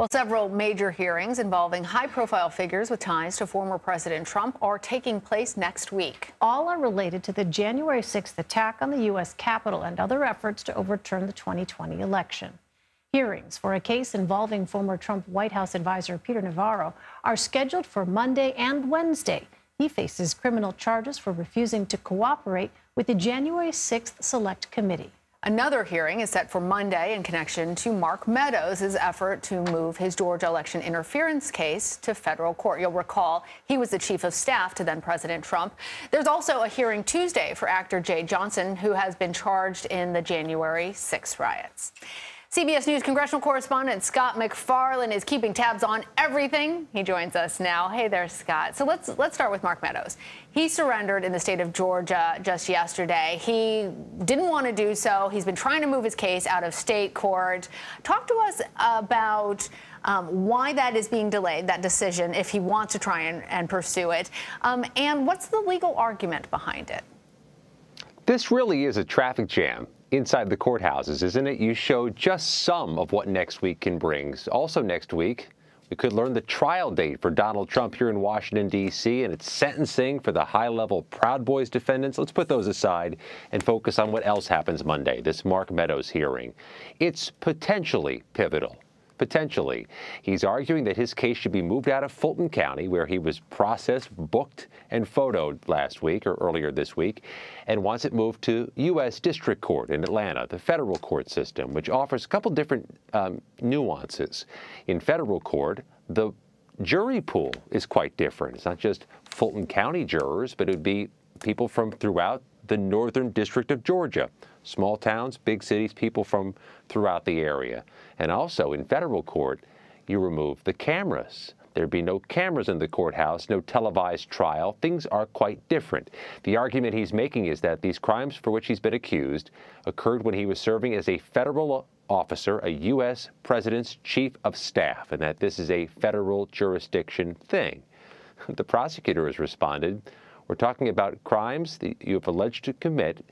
Well, several major hearings involving high profile figures with ties to former President Trump are taking place next week. All are related to the January 6th attack on the U.S. Capitol and other efforts to overturn the 2020 election. Hearings for a case involving former Trump White House advisor Peter Navarro are scheduled for Monday and Wednesday. He faces criminal charges for refusing to cooperate with the January 6th Select Committee. Another hearing is set for Monday in connection to Mark Meadows' effort to move his Georgia election interference case to federal court. You'll recall he was the chief of staff to then President Trump. There's also a hearing Tuesday for actor Jay Johnston, who has been charged in the January 6 riots. CBS News congressional correspondent Scott MacFarlane is keeping tabs on everything. He joins us now. Hey there, Scott. So let's let's start with Mark Meadows. He surrendered in the state of Georgia just yesterday. He didn't want to do so. He's been trying to move his case out of state court. Talk to us about um, why that is being delayed, that decision, if he wants to try and, and pursue it, um, and what's the legal argument behind it. This really is a traffic jam inside the courthouses, isn't it? You showed just some of what next week can bring. Also next week, we could learn the trial date for Donald Trump here in Washington, D.C., and its sentencing for the high-level Proud Boys defendants. Let's put those aside and focus on what else happens Monday, this Mark Meadows hearing. It's potentially pivotal potentially. He's arguing that his case should be moved out of Fulton County, where he was processed, booked, and photoed last week or earlier this week, and wants it moved to U.S. District Court in Atlanta, the federal court system, which offers a couple different um, nuances. In federal court, the jury pool is quite different. It's not just Fulton County jurors, but it would be people from throughout the Northern District of Georgia small towns, big cities, people from throughout the area. And also in federal court, you remove the cameras. There'd be no cameras in the courthouse, no televised trial. Things are quite different. The argument he's making is that these crimes for which he's been accused occurred when he was serving as a federal officer, a U.S. President's Chief of Staff, and that this is a federal jurisdiction thing. The prosecutor has responded, we're talking about crimes that you have alleged to commit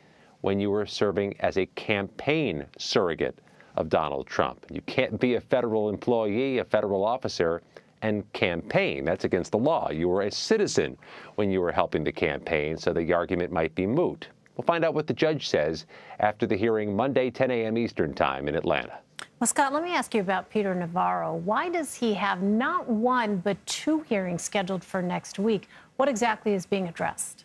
when you were serving as a campaign surrogate of Donald Trump. You can't be a federal employee, a federal officer, and campaign. That's against the law. You were a citizen when you were helping the campaign, so the argument might be moot. We'll find out what the judge says after the hearing Monday, 10 a.m. Eastern Time in Atlanta. Well, Scott, let me ask you about Peter Navarro. Why does he have not one, but two hearings scheduled for next week? What exactly is being addressed?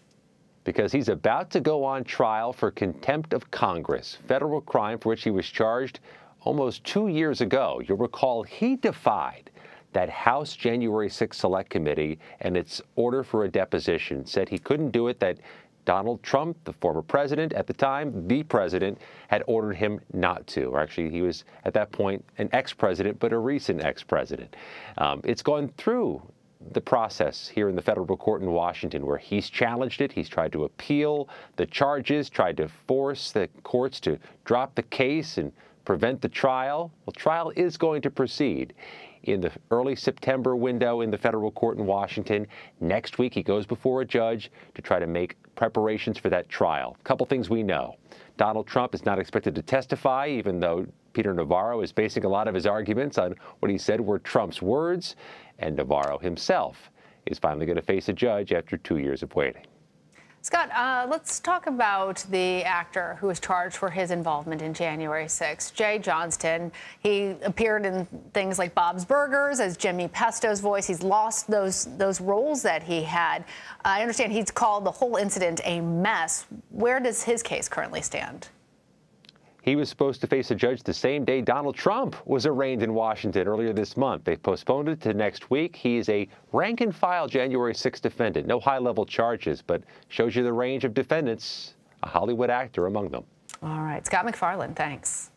because he's about to go on trial for contempt of Congress, federal crime for which he was charged almost two years ago. You'll recall he defied that House January 6 Select Committee and its order for a deposition, said he couldn't do it, that Donald Trump, the former president at the time, the president, had ordered him not to. Or actually, he was at that point an ex president, but a recent ex president. Um, it's gone through the process here in the federal court in Washington where he's challenged it. He's tried to appeal the charges, tried to force the courts to drop the case and prevent the trial. Well, trial is going to proceed in the early September window in the federal court in Washington. Next week, he goes before a judge to try to make preparations for that trial. A couple things we know. Donald Trump is not expected to testify, even though Peter Navarro is basing a lot of his arguments on what he said were Trump's words and Navarro himself is finally going to face a judge after two years of waiting. Scott, uh, let's talk about the actor who was charged for his involvement in January 6. Jay Johnston. He appeared in things like Bob's Burgers as Jimmy Pesto's voice. He's lost those those roles that he had. I understand he's called the whole incident a mess. Where does his case currently stand? He was supposed to face a judge the same day Donald Trump was arraigned in Washington earlier this month. They postponed it to next week. He is a rank and file January 6 defendant. No high level charges, but shows you the range of defendants, a Hollywood actor among them. All right. Scott MacFarlane, thanks.